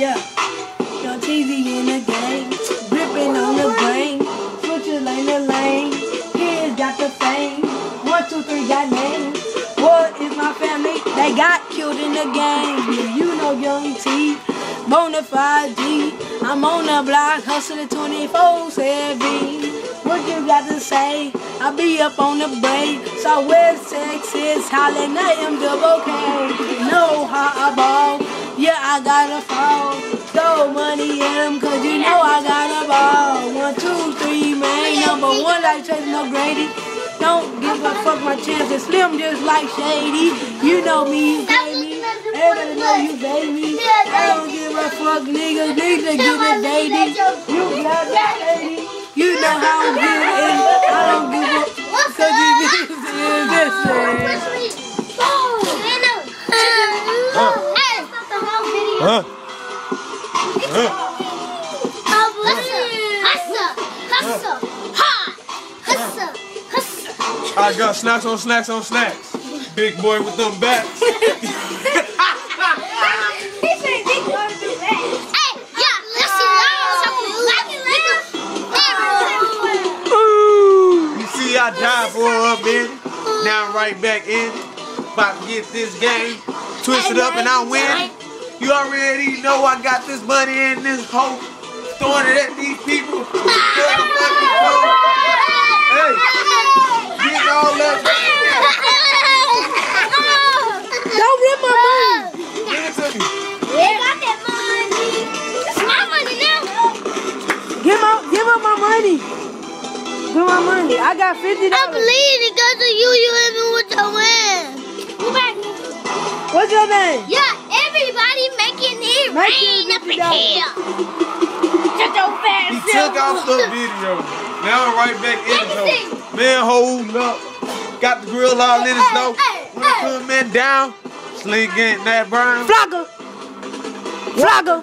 Yeah. Yo, TZ in the game. Gripping on the brain. Switching lane to lane. Kids got the fame. One, two, three, got names. What is my family? They got killed in the game. You know Young T. Bonafide G. I'm on the block, hustling 24 7. What you got to say? I be up on the break. So West Texas, hollering I am double K. Know how I ball. I gotta fall. Throw money at them, cause you know I got a ball. One, two, three, man. Number one, like Tracy McGrady. Don't give a fuck my chances. Slim just like Shady. You know me, you pay me. Everybody know you baby. I don't give a fuck, niggas. To get it, baby. You I got snacks on snacks on snacks. Big boy with them bats. You see, I died for a minute. Now I'm right back in. About to get this game twisted up and I win. You already know I got this money in this hole. Throwing it at these people. Hey, getting all that. Don't rip my money. Give it to me. Give my, money now. give up give up my money. Give my money. I got fifty dollars. I dollars. believe because of you, you hit me with the win. What's your name? Yeah, everybody making it rain it up in $50. here. Shut your fat He took off the video. Now I'm right back in the hole. Man, hold up. Got the grill all in his nose. When it coming down, Sling getting that burn. Flogger. Flogger.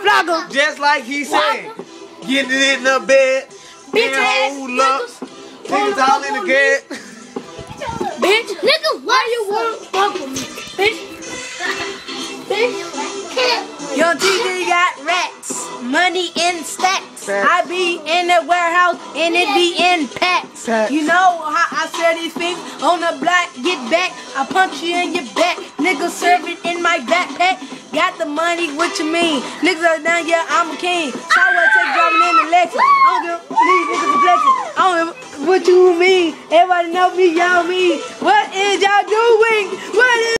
Flogger. Just like he said. Getting it in the bed. Bitch Man, ass hold up. Niggas all in the bed. Young TV got racks. Money in stacks. Facts. I be in the warehouse and it be in packs. Facts. You know how I sell these things on the block. Get back. I punch you in your back. Nigga serving in my backpack. Got the money, what you mean? Niggas are down, yeah, I'm a king. So I want to take driving in the Lexus. I don't give these niggas a blessing. I don't give what you mean. Everybody know me, y'all me. What is y'all doing? What is